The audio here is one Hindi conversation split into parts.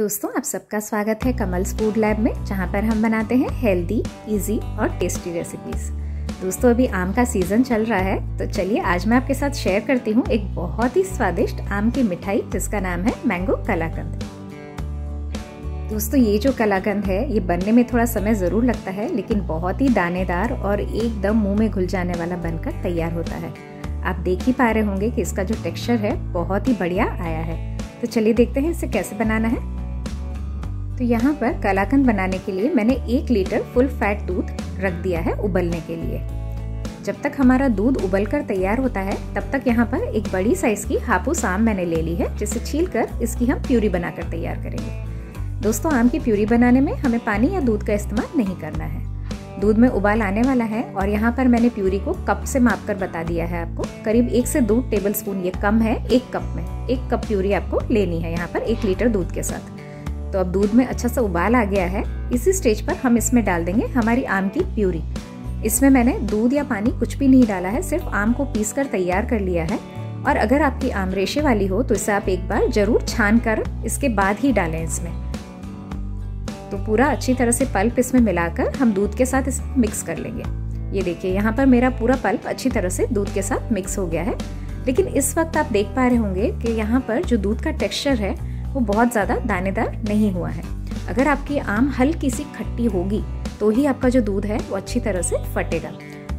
दोस्तों, आप सबका स्वागत है कमल्स फ़ूड लैब में, जहाँ पर हम बनाते हैं हेल्दी इजी और टेस्टी रेसिपीज़ दोस्तों, अभी आम का सीज़न चल रहा है तो चलिए आज मैं आपके साथ शेयर करती हूँ एक बहुत ही स्वादिष्ट आम की मिठाई, जिसका नाम है मैंगो कलाकंद। दोस्तों, ये जो कलाकंद है, ये बनने में थोड़ा समय ज़रूर लगता है, लेकिन बहुत ही दानेदार और एकदम मुँह में घुल जाने वाला बनकर तैयार होता है। आप देख ही पा रहे होंगे कि इसका जो टेक्सचर है, बहुत ही बढ़िया आया है। तो चलिए देखते हैं इसे कैसे बनाना है। तो यहाँ पर कलाकंद बनाने के लिए मैंने एक लीटर फुल फैट दूध रख दिया है उबलने के लिए। जब तक हमारा दूध उबल कर तैयार होता है, तब तक यहाँ पर एक बड़ी साइज़ की हापूस आम मैंने ले ली है, जिसे छील कर इसकी हम प्यूरी बनाकर तैयार करेंगे। दोस्तों, आम की प्यूरी बनाने में हमें पानी या दूध का इस्तेमाल नहीं करना है। दूध में उबाल आने वाला है और यहाँ पर मैंने प्यूरी को कप से माप कर बता दिया है आपको। करीब एक से दो टेबल स्पून ये कम है, एक कप में। एक कप प्यूरी आपको लेनी है, यहाँ पर एक लीटर दूध के साथ। तो अब दूध में अच्छा सा उबाल आ गया है। इसी स्टेज पर हम इसमें डाल देंगे हमारी आम की प्यूरी। इसमें मैंने दूध या पानी कुछ भी नहीं डाला है, सिर्फ़ आम को पीस कर तैयार कर लिया है। और अगर आपकी आम रेशे वाली हो तो इसे आप एक बार ज़रूर छान कर इसके बाद ही डालें इसमें। तो पूरा अच्छी तरह से पल्प इसमें मिलाकर हम दूध के साथ इसे मिक्स कर लेंगे। ये देखिए, यहाँ पर मेरा पूरा पल्प अच्छी तरह से दूध के साथ मिक्स हो गया है। लेकिन इस वक्त आप देख पा रहे होंगे कि यहाँ पर जो दूध का टेक्सचर है वो बहुत ज़्यादा दानेदार नहीं हुआ है। अगर आपकी आम हल्की सी खट्टी होगी तो ही आपका जो दूध है, वो अच्छी तरह से फटेगा।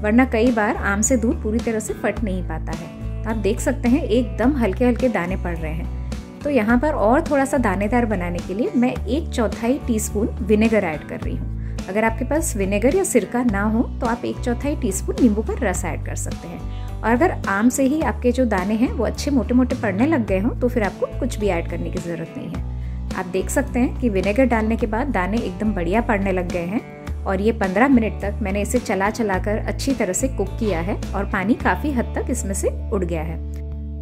वरना कई बार आम से दूध पूरी तरह से फट नहीं पाता है। तो आप देख सकते हैं, एकदम हल्के हल्के दाने पड़ रहे हैं। तो यहाँ पर और थोड़ा सा दानेदार बनाने के लिए मैं एक चौथाई टीस्पून विनेगर ऐड कर रही हूँ। अगर आपके पास विनेगर या सिरका ना हो तो आप एक चौथाई टीस्पून नींबू का रस ऐड कर सकते हैं। और अगर आम से ही आपके जो दाने हैं वो अच्छे मोटे मोटे पड़ने लग गए हों तो फिर आपको कुछ भी ऐड करने की ज़रूरत नहीं है। आप देख सकते हैं कि विनेगर डालने के बाद दाने एकदम बढ़िया पड़ने लग गए हैं और ये 15 मिनट तक मैंने इसे चला चला कर अच्छी तरह से कुक किया है और पानी काफ़ी हद तक इसमें से उड़ गया है।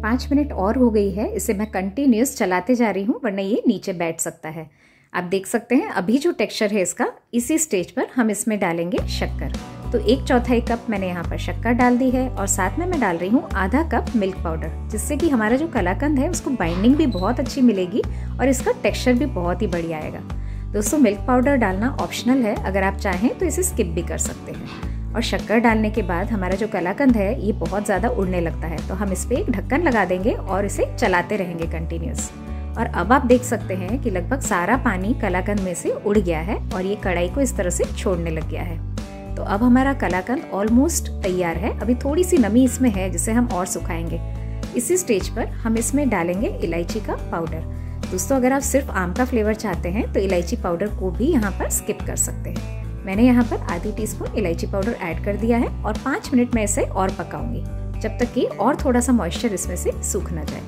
पाँच मिनट और हो गई है, इसे मैं कंटिन्यूस चलाते जा रही हूँ, वरना ये नीचे बैठ सकता है। आप देख सकते हैं, अभी जो टेक्सचर है इसका, इसी स्टेज पर हम इसमें डालेंगे शक्कर। तो एक चौथाई कप मैंने यहाँ पर शक्कर डाल दी है और साथ में मैं डाल रही हूँ आधा कप मिल्क पाउडर, जिससे कि हमारा जो कलाकंद है उसको बाइंडिंग भी बहुत अच्छी मिलेगी और इसका टेक्सचर भी बहुत ही बढ़िया आएगा। दोस्तों मिल्क पाउडर डालना ऑप्शनल है, अगर आप चाहें तो इसे स्किप भी कर सकते हैं। और शक्कर डालने के बाद हमारा जो कलाकंद है, ये बहुत ज़्यादा उड़ने लगता है तो हम इस पर एक ढक्कन लगा देंगे और इसे चलाते रहेंगे कंटिन्यूस और अब आप देख सकते हैं कि लगभग सारा पानी कलाकंद में से उड़ गया है और ये कढ़ाई को इस तरह से छोड़ने लग गया है। तो अब हमारा कलाकंद ऑलमोस्ट तैयार है। अभी थोड़ी सी नमी इसमें है, जिसे हम और सुखाएँगे। इसी स्टेज पर हम इसमें डालेंगे इलायची का पाउडर दोस्तों, अगर आप सिर्फ़ आम का फ्लेवर चाहते हैं तो इलायची पाउडर को भी यहाँ पर स्किप कर सकते हैं। मैंने यहाँ पर आधी टीस्पून इलायची पाउडर ऐड कर दिया है और पाँच मिनट में इसे और पकाऊँगी, जब तक कि और थोड़ा सा मॉइस्चर इसमें से सूख ना जाए।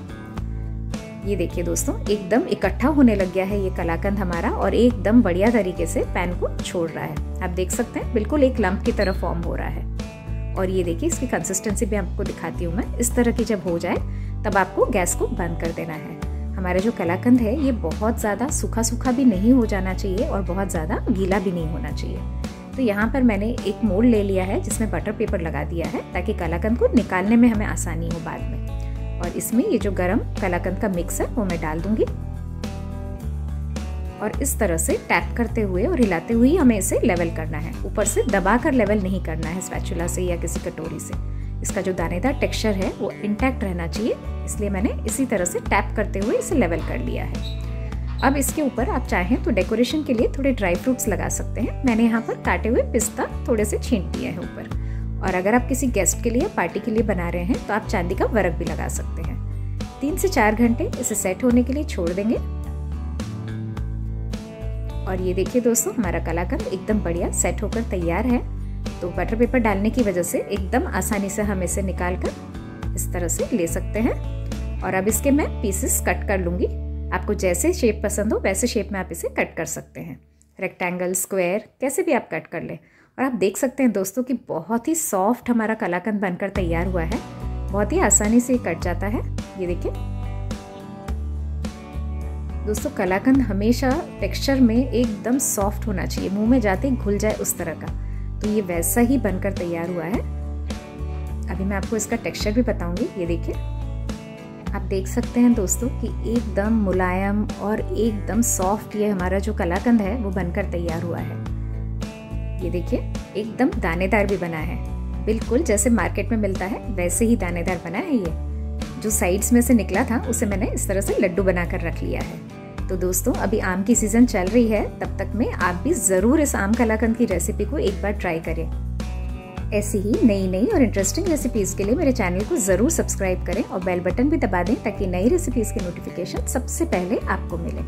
ये देखिए दोस्तों, एकदम इकट्ठा होने लग गया है ये कलाकंद हमारा और एकदम बढ़िया तरीके से पैन को छोड़ रहा है। आप देख सकते हैं, बिल्कुल एक लंप की तरह फॉर्म हो रहा है। और ये देखिए, इसकी कंसिस्टेंसी भी आपको दिखाती हूँ मैं। इस तरह की जब हो जाए, तब आपको गैस को बंद कर देना है। हमारा जो कलाकंद है, ये बहुत ज़्यादा सूखा सूखा भी नहीं हो जाना चाहिए और बहुत ज़्यादा गीला भी नहीं होना चाहिए। तो यहाँ पर मैंने एक मोल्ड ले लिया है, जिसमें बटर पेपर लगा दिया है, ताकि कलाकंद को निकालने में हमें आसानी हो बाद में। और इसमें ये जो गरम कलाकंद का मिक्स है, वो मैं डाल दूँगी। और इस तरह से टैप करते हुए और हिलाते हुए हमें इसे लेवल करना है। ऊपर से दबा कर लेवल नहीं करना है स्पैचुला से या किसी कटोरी से। इसका जो दानेदार टेक्सचर है, वो इंटैक्ट रहना चाहिए। इसलिए मैंने इसी तरह से टैप करते हुए इसे लेवल कर लिया है। अब इसके ऊपर आप चाहें तो डेकोरेशन के लिए थोड़े ड्राई फ्रूट्स लगा सकते हैं। मैंने यहाँ पर काटे हुए पिस्ता थोड़े से छीन दिया है ऊपर। और अगर आप किसी गेस्ट के लिए पार्टी के लिए बना रहे हैं तो आप चांदी का वर्क भी लगा सकते हैं। तीन से चार घंटे इसे सेट होने के लिए छोड़ देंगे। और ये देखिए दोस्तों, हमारा कलाकंद एकदम बढ़िया सेट होकर तैयार है। तो बटर पेपर डालने की वजह से एकदम आसानी से हम इसे निकाल कर इस तरह से ले सकते हैं। और अब इसके मैं पीसेस कट कर लूँगी। आपको जैसे शेप पसंद हो, वैसे शेप में आप इसे कट कर सकते हैं। रेक्टेंगल स्क्वायर कैसे भी आप कट कर लें। और आप देख सकते हैं दोस्तों कि बहुत ही सॉफ्ट हमारा कलाकंद बनकर तैयार हुआ है। बहुत ही आसानी से कट जाता है। ये देखिए। दोस्तों, कलाकंद हमेशा टेक्सचर में एकदम सॉफ्ट होना चाहिए। मुँह में जाते ही घुल जाए उस तरह का। तो ये वैसा ही बनकर तैयार हुआ है। अभी मैं आपको इसका टेक्सचर भी बताऊँगी। ये देखिए। आप देख सकते हैं दोस्तों कि एकदम मुलायम और एकदम सॉफ्ट ये हमारा जो कलाकंद है, वो बनकर तैयार हुआ है। ये देखिए, एकदम दानेदार भी बना है। बिल्कुल जैसे मार्केट में मिलता है, वैसे ही दानेदार बना है ये। जो साइड्स में से निकला था, उसे मैंने इस तरह से लड्डू बनाकर रख लिया है। तो दोस्तों, अभी आम की सीज़न चल रही है, तब तक में आप भी ज़रूर इस आम कलाकंद की रेसिपी को एक बार ट्राई करें। ऐसी ही नई नई और इंटरेस्टिंग रेसिपीज़ के लिए मेरे चैनल को ज़रूर सब्सक्राइब करें और बेल बटन भी दबा दें ताकि नई रेसिपीज़ के नोटिफिकेशन सबसे पहले आपको मिले।